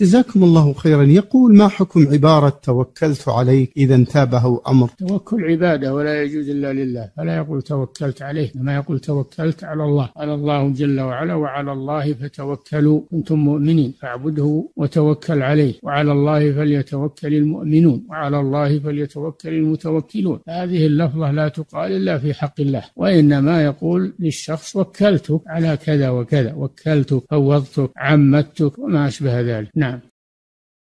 جزاكم الله خيرا. يقول ما حكم عبارة توكلت عليك إذا انتابه أمر؟ توكل عبادة ولا يجوز إلا لله. فلا يقول توكلت عليه ما يقول توكلت على الله. على الله جل وعلا وعلى الله فتوكلوا كنتم مؤمنين. فاعبده وتوكل عليه. وعلى الله فليتوكل المؤمنون. وعلى الله فليتوكل المتوكلون. هذه اللفظة لا تقال إلا في حق الله. وإنما يقول للشخص وكلتك على كذا وكذا وكلتك فوضتك عمتك وما أشبه ذلك. نعم. know